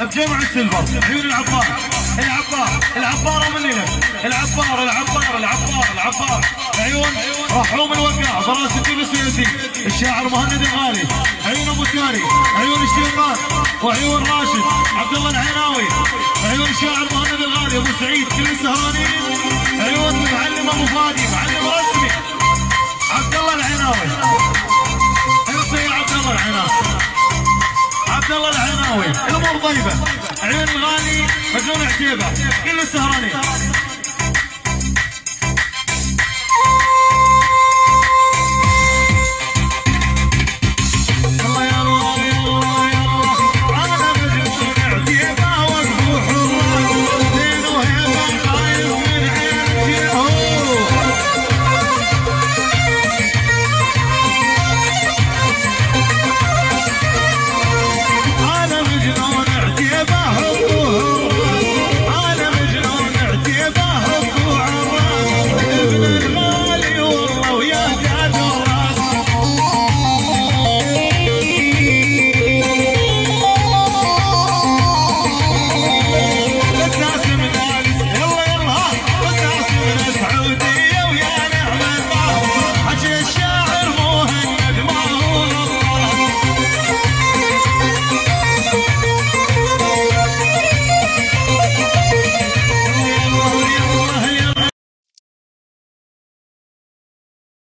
بجمع السلفر عيون العبار. العبار العبارة مننا العبار العبار العبار العبار عيون رحوم الوقاع براس الدين السياسي الشاعر مهند الغالي عيون ابو تاري عيون الشيطان وعيون راشد عبد الله العيناوي عيون الشاعر مهند الغالي أبو سعيد كل السهرانين. عيون معلم أبو فادي معلم رسمي. عبد الله العيناوي عيون عبد الله العيناوي عبد الله العناوي. الأمور طيبة. عيون الغالي مجنون عتيبة. كل السهرانين.